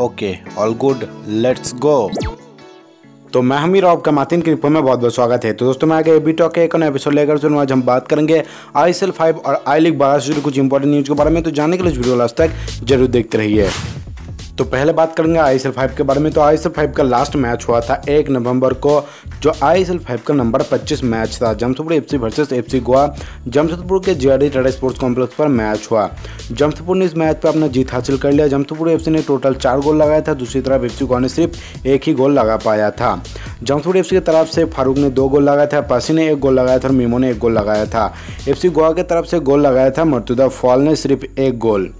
Okay all good let's go तो मैं हमीर आपका मातिन की रिपोर्ट में बहुत बहुत स्वागत है। तो दोस्तों, मैं आगे एबी टॉक के एक नए एपिसोड लेकर चलूँ आज हम बात करेंगे आई सेल फाइव और आई लीग बारह से जुड़ी कुछ इंपॉर्टेंट न्यूज़ के बारे में। तो जानने के लिए वीडियो लास्ट तक ज़रूर देखते रहिए। तो पहले बात करेंगे आई फाइव के बारे में। तो आई फाइव का लास्ट मैच हुआ था एक नवंबर को, जो आई फाइव का नंबर 25 मैच था। Jamshedpur F C versus F C Goa Jamshedpur के जे टाटा स्पोर्ट्स कॉम्प्लेक्स पर मैच हुआ। जमशेदपुर ने इस मैच पर अपना जीत हासिल कर लिया। जमशेदपुर एफ़ ने टोटल चार गोल लगाया था। दूसरी तरफ़ एफ़ सी गोवा ने सिर्फ़ एक ही गोल लगा पाया था। जमशेदपुर एफ़ की तरफ़ से फारूक ने दो गोल लगाया था। पासी ने एक गोल लगाया था और मीमो ने एक गोल लगाया था। एफसी गोवा की तरफ़ से गोल लगाया था। मर्तुदा फॉल ने सिर्फ़ एक गोल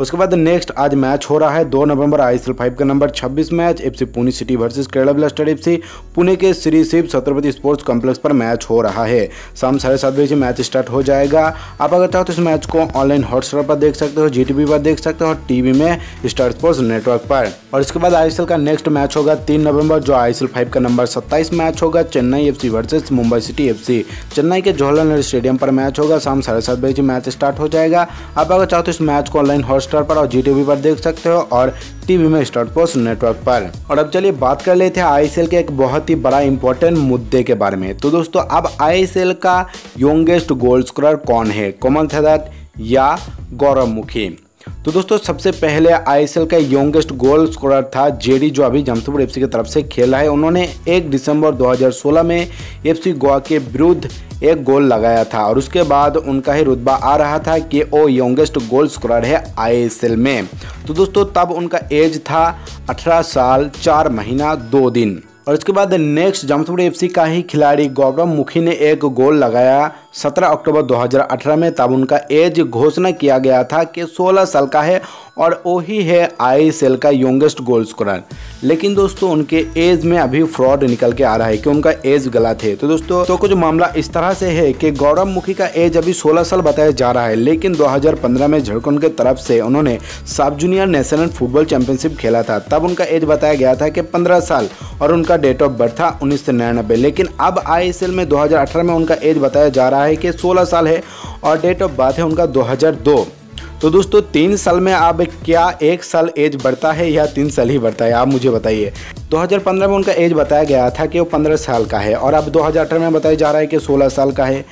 उसके बाद नेक्स्ट आज मैच हो रहा है, दो नवंबर आई फाइव का number 26 match FC Pune city versus Kerala blaster FC Pune के श्री शिव छत्रपति स्पोर्ट्स कॉम्प्लेक्स पर मैच हो रहा है। शाम साढ़े सात बजे मैच स्टार्ट हो जाएगा। आप अगर चाहो तो इस मैच को ऑनलाइन हॉटस्टार पर देख सकते हो जी पर देख सकते हो टीवी में स्टार स्पोर्ट्स नेटवर्क पर। और इसके बाद ISL का नेक्स्ट मैच होगा, तीन नवंबर, जो आई फाइव का नंबर सत्ताईस मैच होगा, Chennai F versus Mumbai city FC Chennai के जवाहरलाल नेहरू स्टेडियम पर मैच होगा, शाम साढ़े सात बजे मैच स्टार्ट हो जाएगा। आप अगर चाहो तो इस मैच को ऑनलाइन हॉटस्टार हॉटस्टार पर और जी पर देख सकते हो और टीवी में स्टार पोस्ट नेटवर्क पर। और अब चलिए बात कर लेते हैं आईएसएल के एक बहुत ही बड़ा इंपॉर्टेंट मुद्दे के बारे में। तो दोस्तों, अब आईएसएल का यंगेस्ट गोल स्कोरर कौन है? कोमल थेदत या गौरव मुखी तो दोस्तों, सबसे पहले आईएसएल का यंगेस्ट गोल स्कोरर था जेडी जो अभी जमशेदपुर एफसी की तरफ़ से खेला है। उन्होंने 1 दिसंबर 2016 में एफसी गोवा के विरुद्ध एक गोल लगाया था और उसके बाद उनका ही रुतबा आ रहा था कि वो यंगेस्ट गोल स्कोरर है आईएसएल में। तो दोस्तों, तब उनका एज था 18 साल, चार महीना, दो दिन। और उसके बाद नेक्स्ट जमशेदपुर एफसी का ही खिलाड़ी गौरव मुखी ने एक गोल लगाया 17 अक्टूबर 2018 में तब उनका एज घोषणा किया गया था कि 16 साल का है और वही है आई का यंगेस्ट गोल स्कोरर लेकिन दोस्तों, उनके एज में अभी फ्रॉड निकल के आ रहा है कि उनका एज गलत है। तो दोस्तों तो कुछ मामला इस तरह से है कि गौरव मुखी का एज अभी 16 साल बताया जा रहा है, लेकिन 2015 में झारखंड के तरफ़ से उन्होंने सब जूनियर नेशनल फुटबॉल चैंपियनशिप खेला था। तब उनका एज बताया गया था कि पंद्रह साल और उनका डेट ऑफ़ बर्थ था उन्नीस सौ निन्यानबे। लेकिन अब आईएसएल में दो हज़ार अठारह में उनका एज बताया जा रहा है कि सोलह साल है और डेट ऑफ़ बर्थ है उनका दो तो दोस्तों, तीन साल में अब क्या एक साल एज बढ़ता है या तीन साल ही बढ़ता है, आप मुझे बताइए। 2015 में उनका एज बताया गया था कि वो 15 साल का है और अब 2018 में बताया जा रहा है कि 16 साल का है।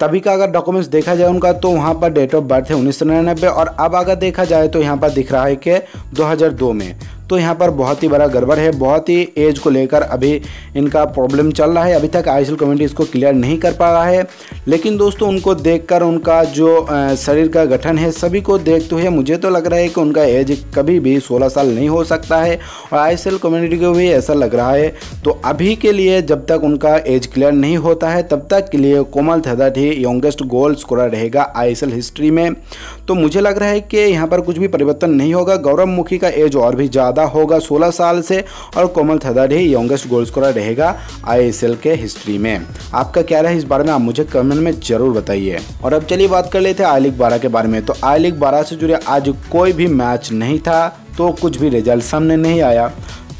तभी का अगर डॉक्यूमेंट्स देखा जाए उनका तो वहाँ पर डेट ऑफ़ बर्थ है उन्नीस सौ निन्यानबे और अब अगर देखा जाए तो यहाँ पर दिख रहा है कि 2002 में। तो यहाँ पर बहुत ही बड़ा गड़बड़ है, बहुत ही एज को लेकर अभी इनका प्रॉब्लम चल रहा है। अभी तक आईएसएल कम्युनिटी इसको क्लियर नहीं कर पा रहा है। लेकिन दोस्तों, उनको देखकर उनका जो शरीर का गठन है, सभी को देखते हुए मुझे तो लग रहा है कि उनका एज कभी भी 16 साल नहीं हो सकता है। और आईएसएल कम्युनिटी को भी ऐसा लग रहा है। तो अभी के लिए जब तक उनका एज क्लियर नहीं होता है, तब तक के लिए कोमल थदट ही यंगेस्ट गोल स्कोरर रहेगा आईएसएल हिस्ट्री में। तो मुझे लग रहा है कि यहाँ पर कुछ भी परिवर्तन नहीं होगा। गौरव मुखी का एज और भी ज़्यादा ज़्यादा होगा 16 साल से और कोमल थदर ही यंगेस्ट गोल स्कोरर रहेगा आईएसएल के हिस्ट्री में। आपका क्या रहा है इस बारे में आप मुझे कमेंट में ज़रूर बताइए। और अब चलिए बात कर लेते हैं आई लीग बारह के बारे में। तो आई लीग बारह से जुड़े आज कोई भी मैच नहीं था तो कुछ भी रिज़ल्ट सामने नहीं आया।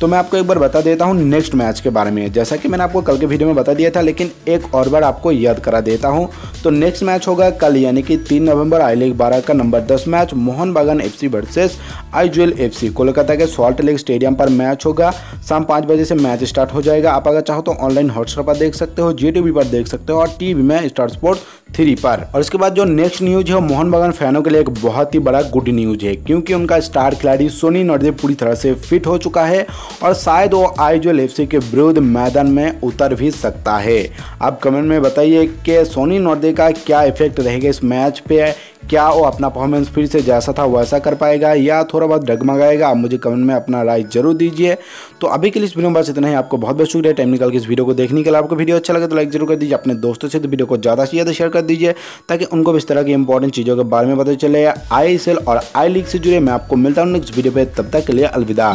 तो मैं आपको एक बार बता देता हूँ नेक्स्ट मैच के बारे में। जैसा कि मैंने आपको कल के वीडियो में बता दिया था, लेकिन एक और बार आपको याद करा देता हूँ। तो नेक्स्ट मैच होगा कल, यानी कि तीन नवंबर, आई लीग बारह का नंबर दस match, Mohun Bagan F C versus Aizawl F C. Kolkata के सॉल्ट लेक स्टेडियम पर मैच होगा। शाम पाँच बजे से मैच स्टार्ट हो जाएगा। आप अगर चाहो तो ऑनलाइन हॉटस्टार पर देख सकते हो जी पर देख सकते हो, और टीवी में स्टार स्पोर्ट थ्री पर। और इसके बाद जो नेक्स्ट न्यूज़ है, मोहन बागान फैनों के लिए एक बहुत ही बड़ा गुड न्यूज़ है, क्योंकि उनका स्टार खिलाड़ी सोनी नर्दे पूरी तरह से फिट हो चुका है और शायद वो आईजोल एफ़ के विरुद्ध मैदान में उतर भी सकता है। आप कमेंट में बताइए कि सोनी नर्दे का क्या इफ़ेक्ट रहेगा इस मैच पे? क्या वो अपना परफॉर्मेंस फिर से जैसा था वैसा कर पाएगा या थोड़ा बहुत डगमगाएगा? आप मुझे कमेंट में अपना राय ज़रूर दीजिए। तो अभी के लिए इस वीडियो में बस इतना ही। आपको बहुत बहुत शुक्रिया। टाइम निकाल के इस वीडियो को देखने के लिए। आपको वीडियो अच्छा लगे तो लाइक ज़रूर कर दीजिए। अपने दोस्तों से तो वीडियो को ज़्यादा से ज़्यादा शेयर कर दीजिए ताकि उनको भी इस तरह की इंपॉर्टेंट चीज़ों के बारे में पता चले। आई और आई लीग से जुड़े मैं आपको मिलता हूँ नेक्स्ट वीडियो पर तब तक के लिए अलविदा।